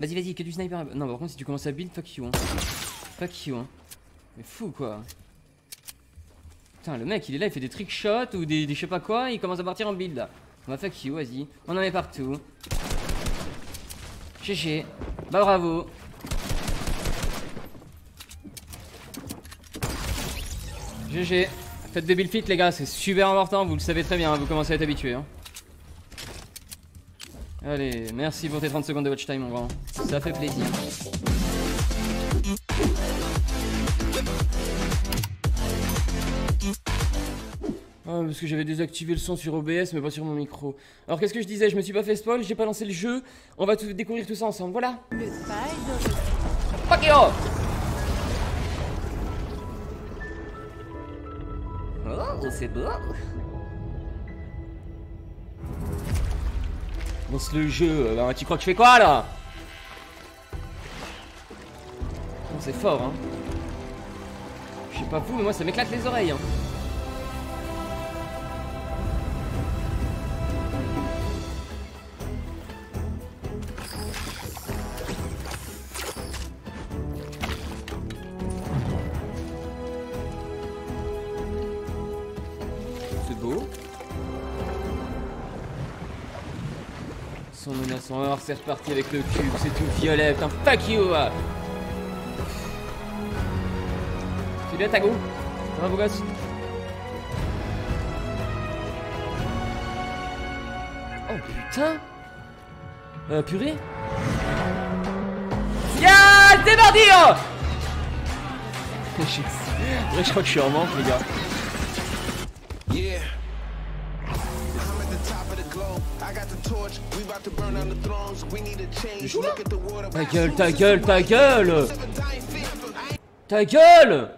Vas-y, vas-y, que du sniper. Non, par contre, si tu commences à build, fuck you. Hein. Fuck you. Hein. Mais fou quoi. Putain, le mec, il est là, il fait des trick shots ou des, je sais pas quoi, il commence à partir en build là. On va fuck you, vas-y. On en met partout. GG. Bah bravo. GG. Faites des build fit les gars, c'est super important, vous le savez très bien, vous commencez à être habitués. Hein. Allez, merci pour tes 30 secondes de watch time mon grand. Ça fait plaisir. Oh, parce que j'avais désactivé le son sur OBS mais pas sur mon micro. Alors qu'est-ce que je disais? Je me suis pas fait spoil, j'ai pas lancé le jeu. On va tout découvrir tout ça ensemble, voilà. Le Oh, c'est beau Lance le jeu, bah, tu crois que je fais quoi là C'est fort hein. Je sais pas vous mais moi ça m'éclate les oreilles hein Sans menaçant, alors c'est reparti avec le cube, c'est tout violet, putain, fuck you Tu bien, Tago Ça va, beau gosse. Oh putain. Euh, purée. Ya T'es mardi, oh. Je crois que je suis en manque, les gars. Ta gueule, ta gueule, ta gueule. Ta gueule.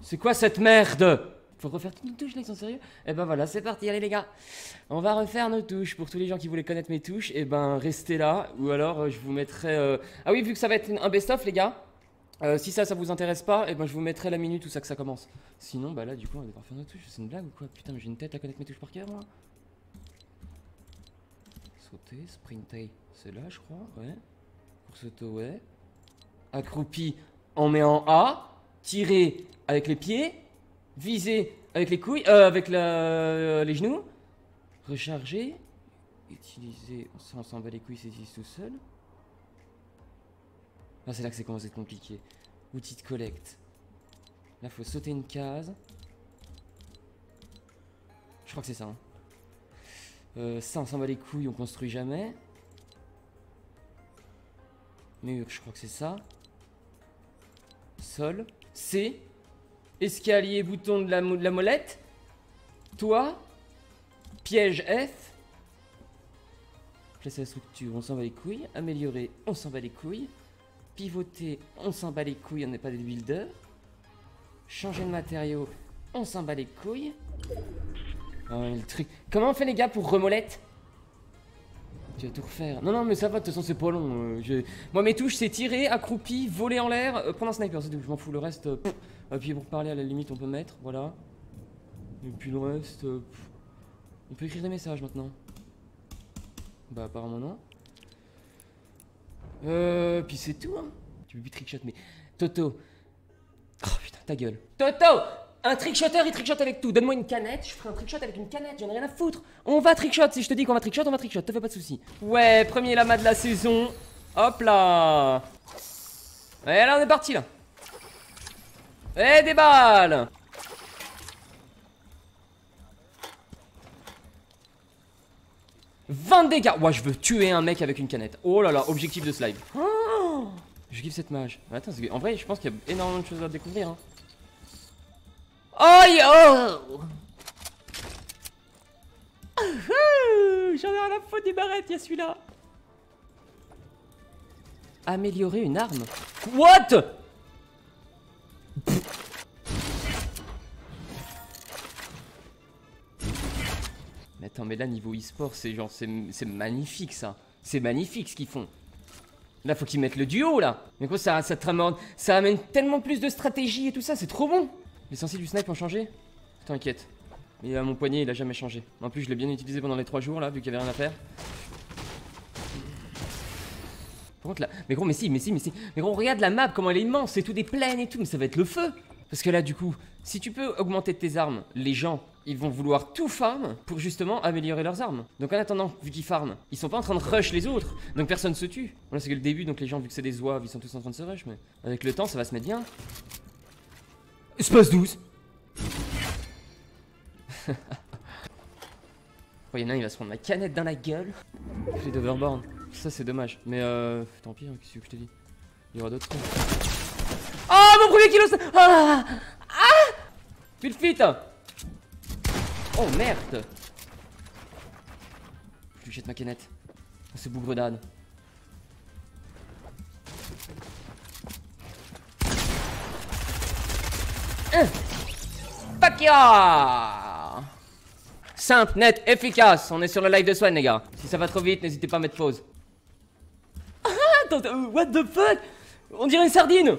C'est quoi cette merde? Faut refaire toutes nos touches, là, ils sont sérieux? Eh ben voilà, c'est parti, allez les gars. On va refaire nos touches. Pour tous les gens qui voulaient connaître mes touches, et eh ben restez là, ou alors euh, je vous mettrai... Euh, ah oui, vu que ça va être un best-of, les gars, euh, si ça, ça vous intéresse pas, et eh ben je vous mettrai la minute où ça que ça commence. Sinon, bah là, du coup, on va devoir faire nos touches. C'est une blague ou quoi? Putain, mais j'ai une tête à connaître mes touches par cœur, moi sauter, sprinter, c'est là je crois, ouais. Course auto, ouais. Accroupi, on met en A. Tirer avec les pieds. Viser avec les couilles, euh, avec la, les genoux. Recharger. Utiliser, ça on s'en bat les couilles, c'est tout seul. Ah, c'est là que c'est commencé à être compliqué. Outil de collecte. Là, faut sauter une case. Je crois que c'est ça. Hein. Euh, ça, on s'en bat les couilles, on construit jamais. Mur, je crois que c'est ça. Sol. C. Escalier, bouton de la, molette. Toi. Piège F. Placer la structure, on s'en bat les couilles. Améliorer, on s'en bat les couilles. Pivoter, on s'en bat les couilles, on n'est pas des builders. Changer de matériaux, on s'en bat les couilles. Truc. Comment on fait les gars pour remolette Tu vas tout refaire. Non, non, mais ça va, de toute façon, c'est pas long. Euh, moi, mes touches, c'est tirer, accroupi, voler en l'air, euh, prendre un sniper, c'est tout. Je m'en fous. Le reste, euh, puis pour parler, à la limite, on peut mettre, voilà. Et puis le reste, on peut écrire des messages maintenant. Bah, apparemment, non. Euh, puis c'est tout, hein. Tu peux plus trickshot, mais. Toto. Oh putain, ta gueule. Toto un trickshotter, il trickshot avec tout. Donne-moi une canette, je ferai un trickshot avec une canette, j'en ai rien à foutre. On va trickshot, si je te dis qu'on va trickshot, on va trickshot, te fais pas de soucis. Ouais, premier lama de la saison. Hop là. Et là, on est parti là. Et des balles. « 20 dégâts Ouais, je veux tuer un mec avec une canette. Oh là là, objectif de slide. Oh je kiffe cette mage. Attends, en vrai, je pense qu'il y a énormément de choses à découvrir. Hein. Oh yo J'en ai à foutre des barrettes, y'a celui-là Améliorer une arme What? Mais attends, mais là, niveau e-sport, c'est genre, c'est magnifique, ça. C'est magnifique, ce qu'ils font. Là, faut qu'ils mettent le duo, là. Mais quoi, ça, ça, ça amène tellement plus de stratégie et tout ça, c'est trop bon. Les sens du snipe ont changé T'inquiète. Mais à mon poignet, il a jamais changé. En plus, je l'ai bien utilisé pendant les 3 jours, là, vu qu'il y avait rien à faire. Par contre là, mais gros, mais si, mais si, mais si. Mais gros, regarde la map, comment elle est immense, c'est tout des plaines et tout, mais ça va être le feu. Parce que là, du coup, si tu peux augmenter tes armes, les gens, ils vont vouloir tout farm pour justement améliorer leurs armes. Donc en attendant, vu qu'ils farment, ils sont pas en train de rush les autres, donc personne se tue. Voilà, c'est que le début, donc les gens, vu que c'est des oies, ils sont tous en train de se rush, mais avec le temps, ça va se mettre bien. Espace 12 Oh, y'en a un, il va se prendre ma canette dans la gueule. J'ai d'overborn. Ça, c'est dommage. Mais euh. Tant pis, hein, qu'est-ce que je te dis Il y aura d'autres. Oh, mon premier kilo Ah Ah Pile fit Oh merde Je lui jette ma canette. Oh, ce bougre d'âne. Simple, net, efficace. On est sur le live de Swan, les gars. Si ça va trop vite, n'hésitez pas à mettre pause. Ah, attends, euh, what the fuck? On dirait une sardine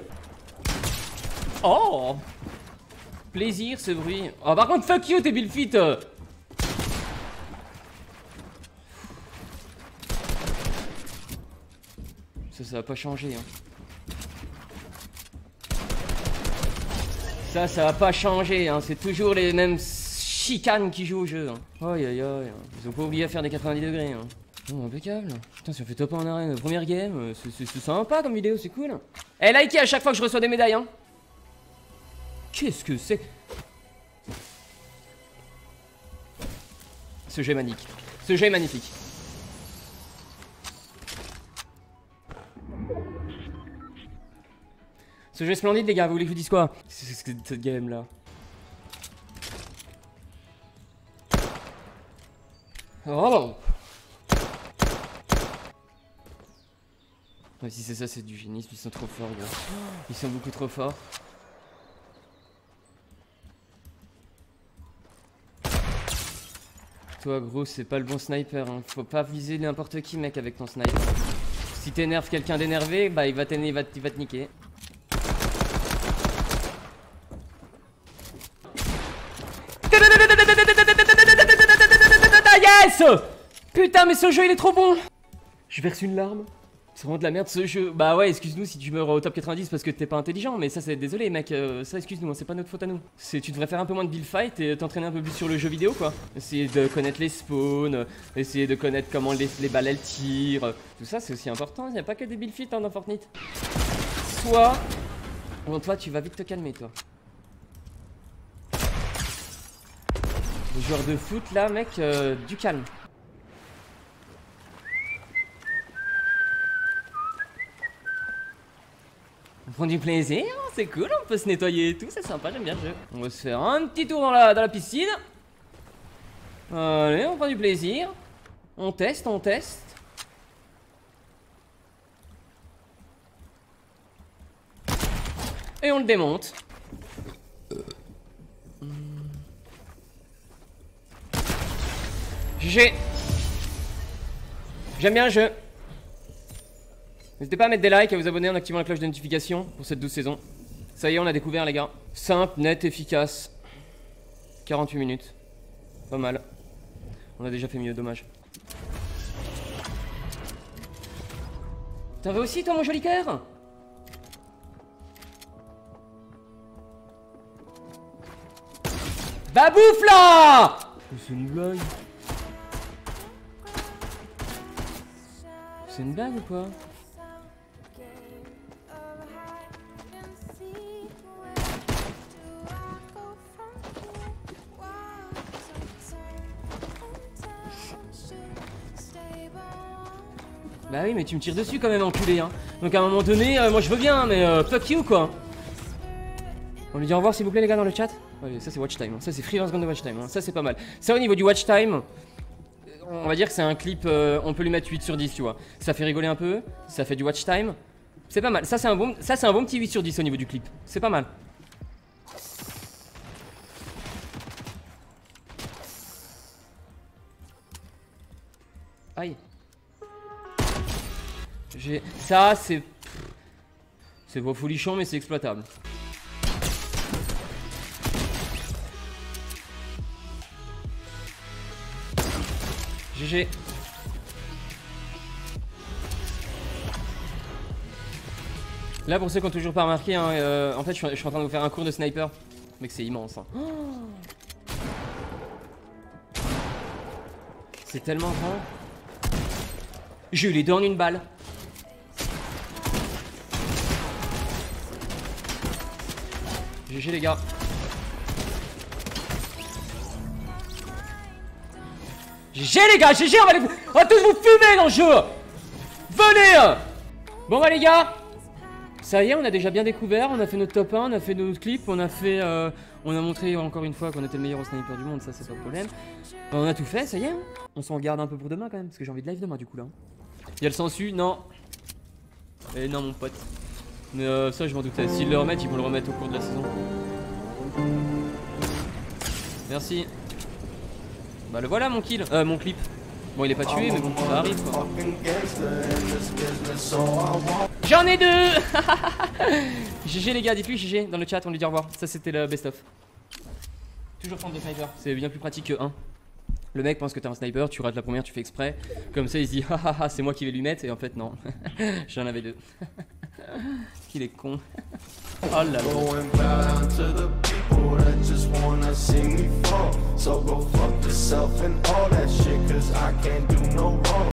Oh Plaisir ce bruit. Oh par contre fuck you t'es Billfit Ça ça va pas changer hein. Ça ça va pas changer hein. C'est toujours les mêmes chicanes qui jouent au jeu hein. Aïe aïe aïe Ils ont pas oublié à faire des 90 degrés hein. Oh, impeccable. Putain, si on fait top en arène, première game, euh, c'est sympa comme vidéo, c'est cool. Eh, likez à chaque fois que je reçois des médailles, hein. Qu'est-ce que c'est? Ce jeu est magnifique. Ce jeu est magnifique. Ce jeu est splendide, les gars. Vous voulez que je vous dise quoi? C'est cette game là. Oh si c'est ça, c'est du génie, ils sont trop forts, gars. Ils sont beaucoup trop forts. Toi, gros, c'est pas le bon sniper. Hein. Faut pas viser n'importe qui, mec, avec ton sniper. Si t'énerves quelqu'un d'énervé, bah il va, il va te niquer. Putain, mais ce jeu, il est trop bon Je verse une larme. C'est vraiment de la merde ce jeu. Bah ouais, excuse-nous si tu meurs au top 90 parce que t'es pas intelligent, mais ça c'est désolé mec, euh, ça excuse-nous, c'est pas notre faute à nous. C'est tu devrais faire un peu moins de build fight et t'entraîner un peu plus sur le jeu vidéo quoi. Essayer de connaître les spawns, essayer de connaître comment les, les balles elles tirent. Tout ça c'est aussi important, il a pas que des build fight hein, dans Fortnite. Soit bon toi tu vas vite te calmer toi. Les joueurs de foot là mec, euh, du calme. On prend du plaisir, c'est cool, on peut se nettoyer et tout, c'est sympa, j'aime bien le jeu. On va se faire un petit tour dans la, dans la piscine. Allez, on prend du plaisir. On teste, on teste. Et on le démonte. J'aime bien le jeu. N'hésitez pas à mettre des likes à vous abonner en activant la cloche de notification pour cette douce saison. Ça y est, on a découvert les gars. Simple, net, efficace. 48 minutes. Pas mal. On a déjà fait mieux, dommage. T'en veux aussi toi mon joli cœur? Bah bouffe là C'est une blague. C'est une blague ou quoi Bah oui, mais tu me tires dessus quand même, enculé, hein. Donc à un moment donné, euh, moi je veux bien, mais euh, fuck you, quoi. On lui dit au revoir, s'il vous plaît, les gars, dans le chat. Ouais, ça c'est watch time. Hein. Ça c'est free 20 secondes de watch time. Hein. Ça c'est pas mal. Ça au niveau du watch time, on va dire que c'est un clip, euh, on peut lui mettre 8 sur 10, tu vois. Ça fait rigoler un peu, ça fait du watch time. C'est pas mal. Ça c'est un bon, un bon petit 8 sur 10 au niveau du clip. C'est pas mal. Aïe. Ça, c'est... C'est pas folichon, mais c'est exploitable. Là, pour ceux qui ont toujours pas remarqué, hein, euh, en fait, je suis, je en train de vous faire un cours de sniper. Mec, c'est immense. hein. C'est tellement grand. J'ai eu les deux en une balle. GG les gars. GG les gars, GG, on va, les- on va tous vous fumer dans le jeu Venez Bon bah les gars Ça y est, on a déjà bien découvert, on a fait notre top 1, on a fait nos clips, on a fait... euh, on a montré encore une fois qu'on était le meilleur sniper du monde, ça c'est pas le problème. On a tout fait, ça y est, hein. on s'en garde un peu pour demain quand même, parce que j'ai envie de live demain du coup là. Y'a le sensu, non. Et non mon pote. Mais euh, ça je m'en doutais, s'ils le remettent, ils vont le remettre au cours de la saison. Merci. Bah le voilà mon kill, euh mon clip. Bon il est pas tué mais bon ça arrive quoi. J'en ai deux GG les gars, dites-lui GG dans le chat, on lui dit au revoir. Ça c'était le best of. Toujours prendre des snipers, c'est bien plus pratique que 1. Le mec pense que t'es un sniper, tu rates la première, tu fais exprès. Comme ça il se dit ah ah ah c'est moi qui vais lui mettre et en fait non. J'en avais deux. Qu'il est con. oh là là. People that just wanna see me fall. So go fuck yourself and all that shit, cause I can't do no wrong.